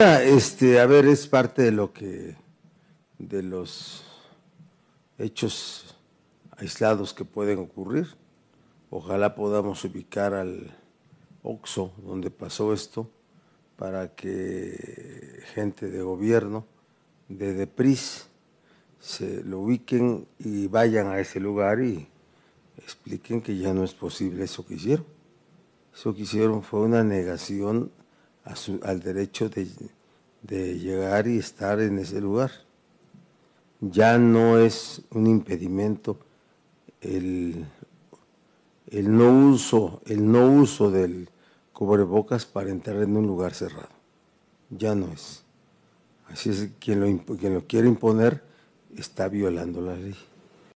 Este, a ver, es parte de lo que, de los hechos aislados que pueden ocurrir. Ojalá podamos ubicar al Oxo donde pasó esto para que gente de gobierno, de DEPRIS, se lo ubiquen y vayan a ese lugar y expliquen que ya no es posible eso que hicieron. Eso que hicieron fue una negación al derecho de, llegar y estar en ese lugar. Ya no es un impedimento el, el no uso, el no uso del cubrebocas para entrar en un lugar cerrado. Ya no es. Así es, quien lo, quien lo quiere imponer está violando la ley.